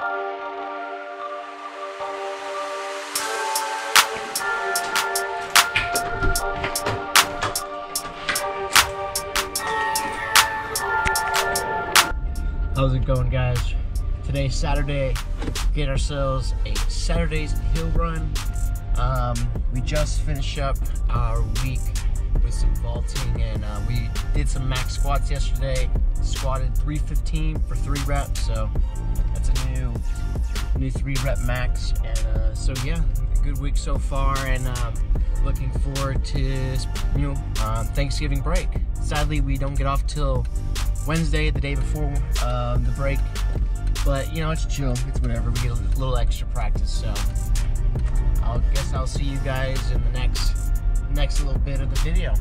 How's it going guys? Today's Saturday, get ourselves a Saturday's hill run. Um, we just finished up our week with some vaulting and uh, we did some max squats yesterday. Squatted 315 for three reps, so that's a new new three rep max. And uh, so yeah, good week so far, and um, looking forward to you know um, Thanksgiving break. Sadly, we don't get off till Wednesday, the day before um, the break. But you know, it's chill. It's whatever. We get a little extra practice, so I guess I'll see you guys in the next next little bit of the video.